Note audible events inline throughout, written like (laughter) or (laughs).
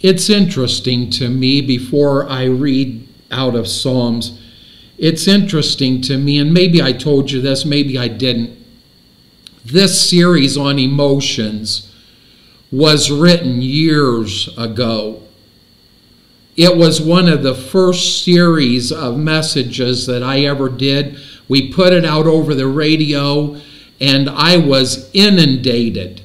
It's interesting to me before I read out of Psalms. It's interesting to me, and maybe I told you this, maybe I didn't. This series on emotions was written years ago. It was one of the first series of messages that I ever did. We put it out over the radio, and I was inundated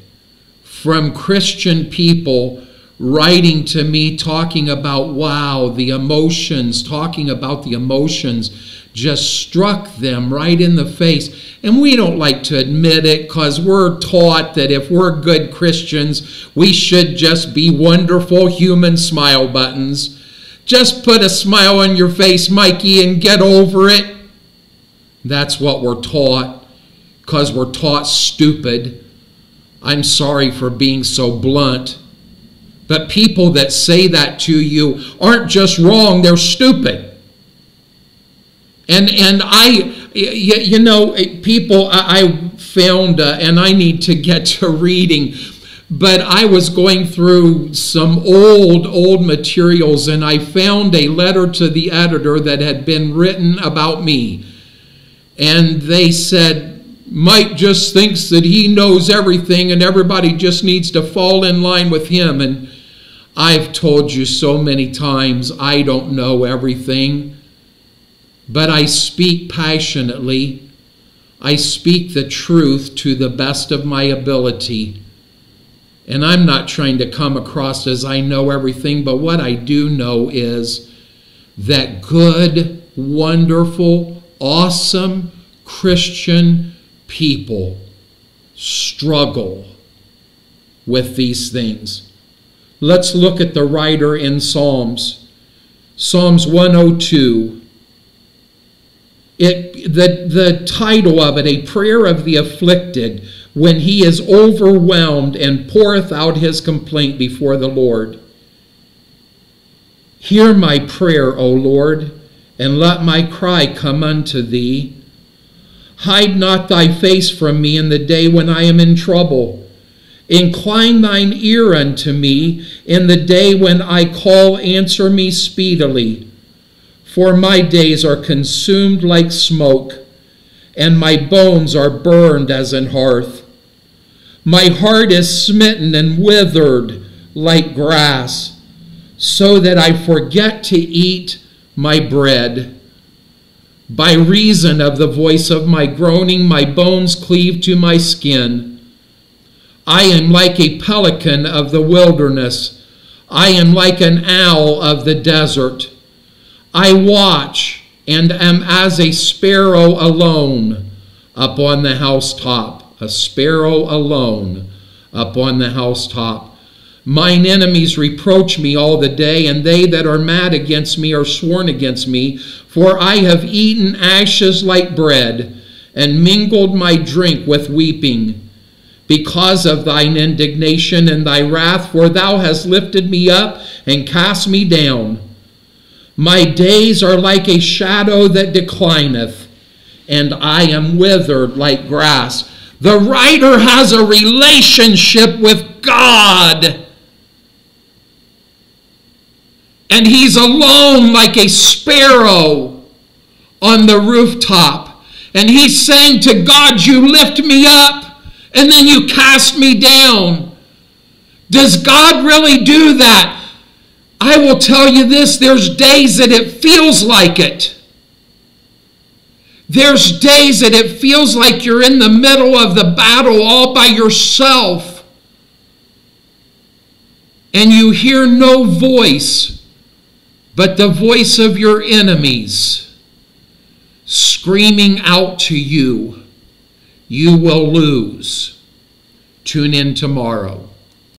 from Christian people writing to me talking about, wow, the emotions, talking about the emotions just struck them right in the face. And we don't like to admit it because we're taught that if we're good Christians, we should just be wonderful human smile buttons. Just put a smile on your face, Mikey, and get over it. That's what we're taught because we're taught stupid. I'm sorry for being so blunt. But people that say that to you aren't just wrong, they're stupid. And, and I, you, know, people, I found, uh, and I need to get (laughs) to reading, but I was going through some old, old materials and I found a letter to the editor that had been written about me. And they said, Mike just thinks that he knows everything and everybody just needs to fall in line with him. And I've told you so many times, I don't know everything but I speak passionately. I speak the truth to the best of my ability. And I'm not trying to come across as I know everything, but what I do know is that good, wonderful, awesome Christian people struggle with these things. Let's look at the writer in Psalms. Psalms 102 it, the, the title of it, A Prayer of the Afflicted, when he is overwhelmed and poureth out his complaint before the Lord. Hear my prayer, O Lord, and let my cry come unto thee. Hide not thy face from me in the day when I am in trouble. Incline thine ear unto me in the day when I call, answer me speedily. For my days are consumed like smoke, and my bones are burned as an hearth. My heart is smitten and withered like grass, so that I forget to eat my bread. By reason of the voice of my groaning, my bones cleave to my skin. I am like a pelican of the wilderness. I am like an owl of the desert. I watch and am as a sparrow alone upon the housetop, a sparrow alone upon the housetop. Mine enemies reproach me all the day, and they that are mad against me are sworn against me. For I have eaten ashes like bread, and mingled my drink with weeping. Because of thine indignation and thy wrath, for thou hast lifted me up and cast me down. My days are like a shadow that declineth, and I am withered like grass. The writer has a relationship with God. And he's alone like a sparrow on the rooftop. And he's saying to God, You lift me up, and then you cast me down. Does God really do that? I will tell you this there's days that it feels like it. There's days that it feels like you're in the middle of the battle all by yourself. And you hear no voice but the voice of your enemies screaming out to you, You will lose. Tune in tomorrow.